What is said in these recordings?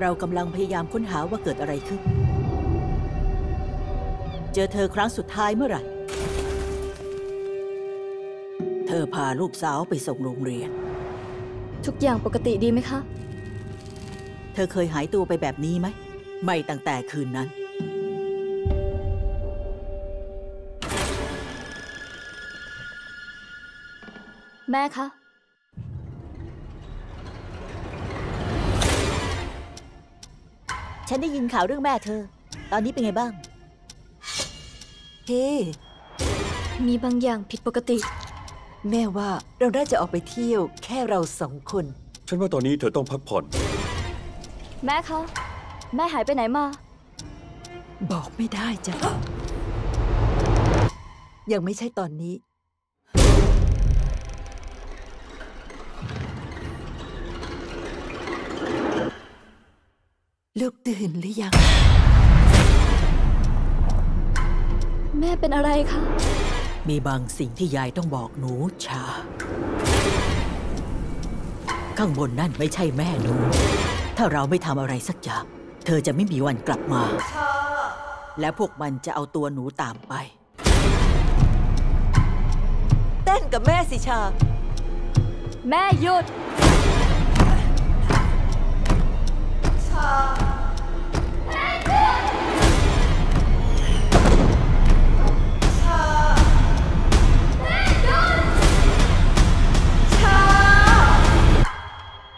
เรากำลังพยายามค้นหาว่าเกิดอะไรขึ้น เจอเธอครั้งสุดท้ายเมื่อไหร่ เธอพาลูกสาวไปส่งโรงเรียน ทุกอย่างปกติดีไหมคะ เธอเคยหายตัวไปแบบนี้ไหม ไม่ตั้งแต่คืนนั้น แม่คะ ฉันได้ยินข่าวเรื่องแม่เธอ ตอนนี้เป็นไงบ้าง เฮ้ มีบางอย่างผิดปกติ แม่ว่าเราน่าจะออกไปเที่ยวแค่เราสองคน ฉันว่าตอนนี้เธอต้องพักผ่อน แม่คะแม่หายไปไหนมา บอกไม่ได้จ้ะ ยังไม่ใช่ตอนนี้ ลูกตื่นหรือยัง แม่เป็นอะไรคะ มีบางสิ่งที่ยายต้องบอกหนูชา ข้างบนนั่นไม่ใช่แม่หนู ถ้าเราไม่ทำอะไรสักอย่าง เธอจะไม่มีวันกลับมา และพวกมันจะเอาตัวหนูตามไป เต้นกับแม่สิชา แม่หยุด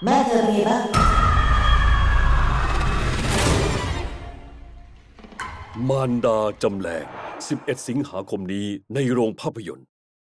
แม่เธอเป็นไงบ้าง มารดาจำแรง 11 สิงหาคมนี้ในโรงภาพยนตร์